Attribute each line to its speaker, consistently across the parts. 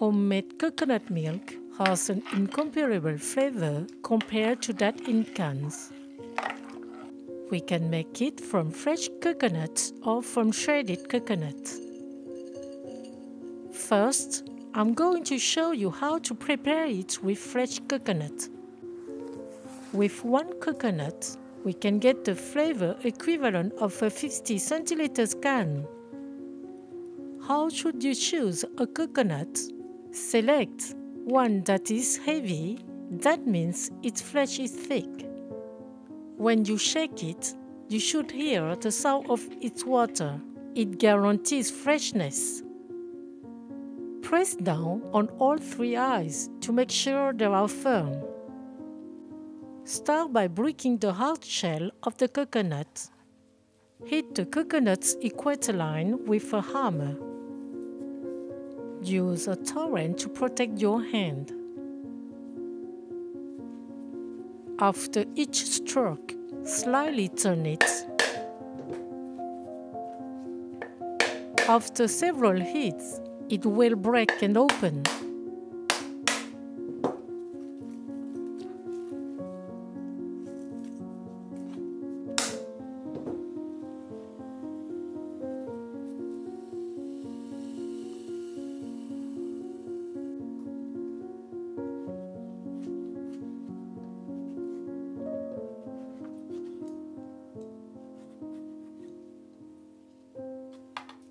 Speaker 1: Homemade coconut milk has an incomparable flavor compared to that in cans. We can make it from fresh coconuts or from shredded coconut. First, I'm going to show you how to prepare it with fresh coconut. With one coconut, we can get the flavor equivalent of a 50 centiliters can. How should you choose a coconut? Select one that is heavy, that means its flesh is thick. When you shake it, you should hear the sound of its water. It guarantees freshness. Press down on all three eyes to make sure they are firm. Start by breaking the hard shell of the coconut. Hit the coconut's equator line with a hammer. Use a torrent to protect your hand. After each stroke, slightly turn it. After several hits, it will break and open.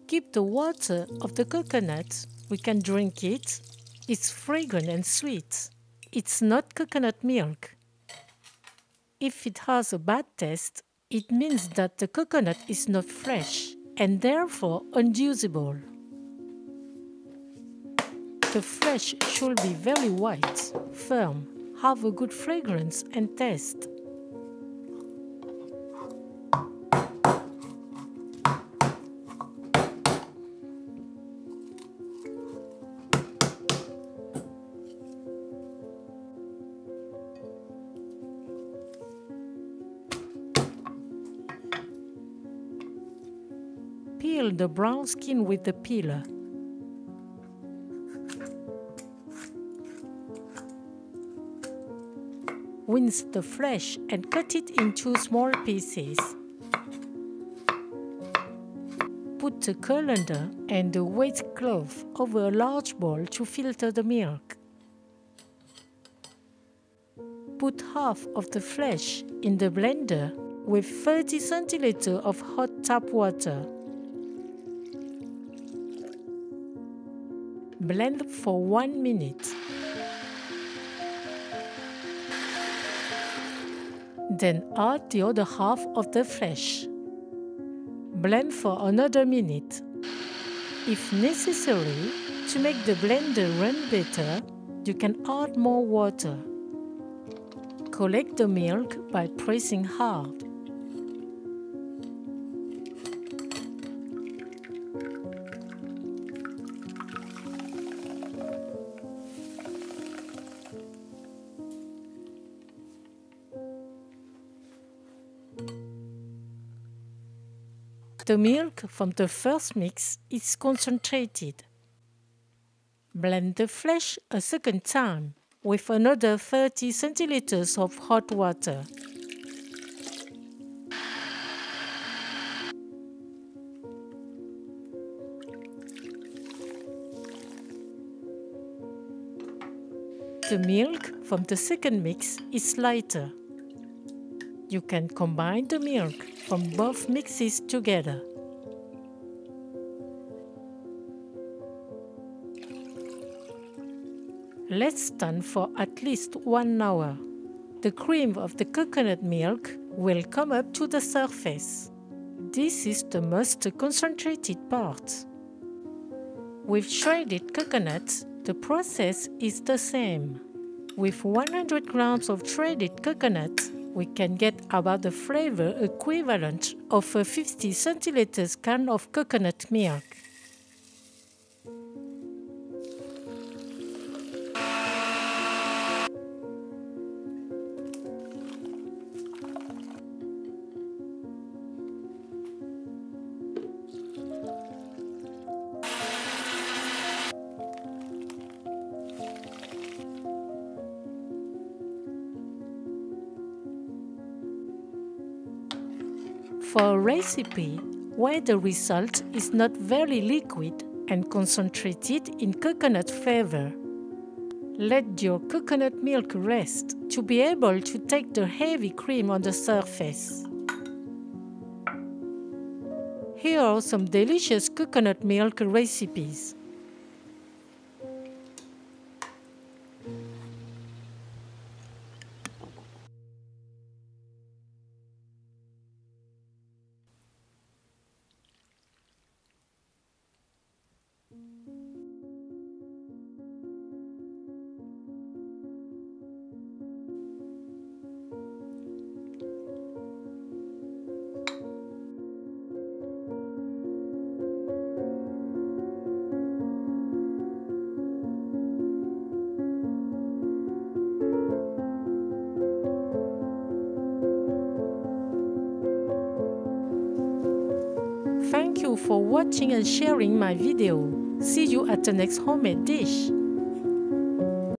Speaker 1: Keep the water of the coconut. We can drink it. It's fragrant and sweet. It's not coconut milk. If it has a bad taste, it means that the coconut is not fresh and therefore unusable. The flesh should be very white, firm, have a good fragrance and taste. Peel the brown skin with the peeler. Rinse the flesh and cut it into small pieces. Put the colander and a wet cloth over a large bowl to filter the milk. Put half of the flesh in the blender with 30 centiliters of hot tap water. Blend for one minute. Then add the other half of the flesh. Blend for another minute. If necessary, to make the blender run better, you can add more water. Collect the milk by pressing hard. The milk from the first mix is concentrated. Blend the flesh a second time with another 30 centiliters of hot water. The milk from the second mix is lighter. You can combine the milk from both mixes together. Let's stand for at least one hour. The cream of the coconut milk will come up to the surface. This is the most concentrated part. With shredded coconut, the process is the same. With 100 grams of shredded coconut, we can get about the flavor equivalent of a 50 centiliters can of coconut milk. For a recipe where the result is not very liquid and concentrated in coconut flavor, let your coconut milk rest to be able to take the heavy cream on the surface. Here are some delicious coconut milk recipes. You for watching and sharing my video. See you at the next homemade dish.